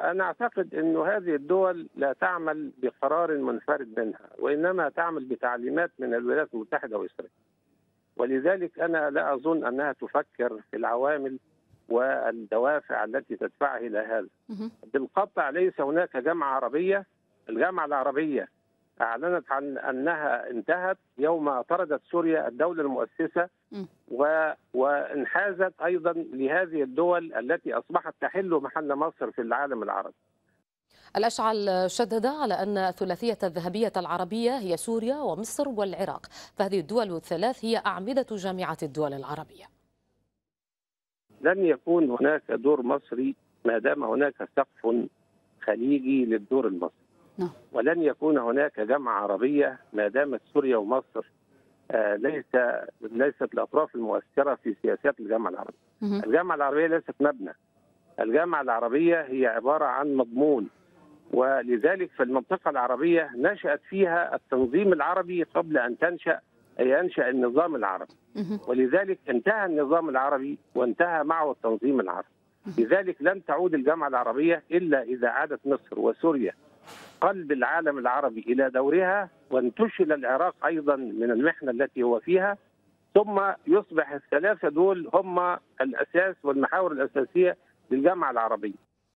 أنا أعتقد أن هذه الدول لا تعمل بقرار منفرد منها وإنما تعمل بتعليمات من الولايات المتحدة وإسرائيل. ولذلك أنا لا أظن أنها تفكر في العوامل والدوافع التي تدفعها إلى هذا. بالقطع ليس هناك جامعة عربية. الجامعة العربية أعلنت عن أنها انتهت يوم طردت سوريا الدولة المؤسسة و... وانحازت أيضا لهذه الدول التي أصبحت تحل محل مصر في العالم العربي. الأشعل شدد على أن الثلاثية الذهبية العربية هي سوريا ومصر والعراق. فهذه الدول الثلاث هي أعمدة جامعة الدول العربية. لن يكون هناك دور مصري ما دام هناك سقف خليجي للدور المصري. ولن يكون هناك جامعة عربية ما دامت سوريا ومصر آه ليس ليست الأطراف المؤثرة في سياسات الجامعة العربية. الجامعة العربية ليست مبنى. الجامعة العربية هي عبارة عن مضمون ولذلك في المنطقة العربية نشأت فيها التنظيم العربي قبل أن تنشأ ينشأ النظام العربي. ولذلك انتهى النظام العربي وانتهى معه التنظيم العربي. لذلك لن تعود الجامعة العربية إلا إذا عادت مصر وسوريا قلب العالم العربي إلى دورها وانتشل العراق أيضا من المحنة التي هو فيها. ثم يصبح الثلاثة دول هم الأساس والمحاور الأساسية للجامعة العربية.